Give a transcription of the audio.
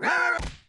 Rawr!